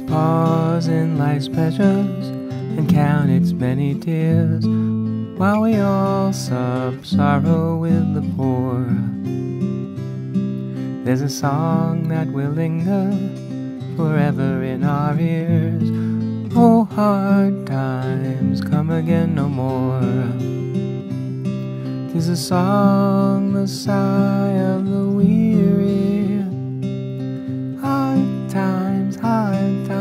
pause in life's pleasures and count its many tears while we all sup sorrow with the poor. There's a song that will linger forever in our ears. Oh, hard times come again no more. Tis a song, the sigh of the weary. Hard times, hard times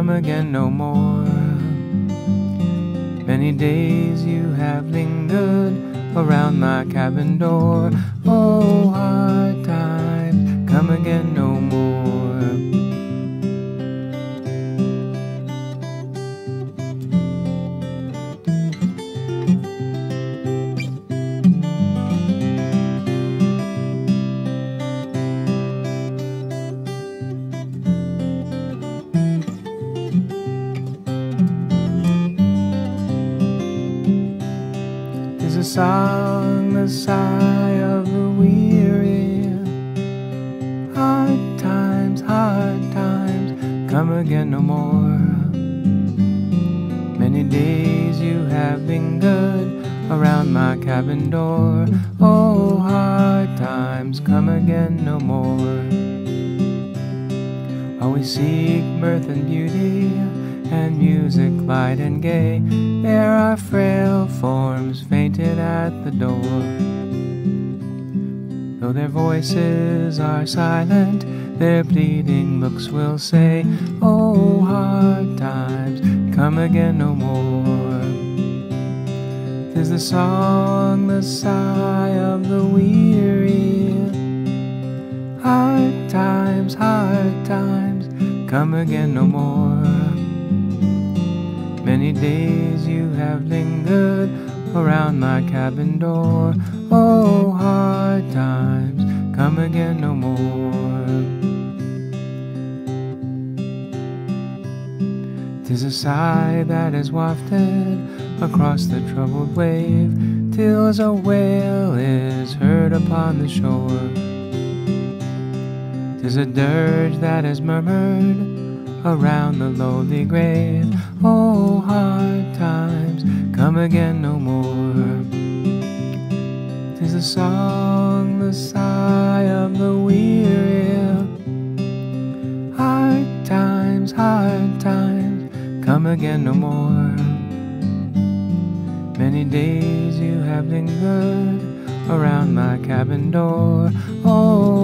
come again no more. Many days you have lingered around my cabin door. Oh, hard times come again no more. Song, the sigh of the weary. Hard times, hard times, come again no more. Many days you have been good around my cabin door. Oh, hard times, come again no more. We seek mirth and beauty, and music light and gay, there are frail forms fainted at the door. Though their voices are silent, their pleading looks will say, Oh, hard times, come again no more. Tis the song, the sigh of the weary. Hard times, hard times, come again no more. Many days you have lingered around my cabin door. Oh, hard times, come again no more. Tis a sigh that is wafted across the troubled wave, till as a wail is heard upon the shore. Tis a dirge that is murmured around the lowly grave. Oh, hard times, come again no more. Tis a song, the sigh of the weary. Hard times, hard times, come again no more. Many days you have lingered around my cabin door. Oh,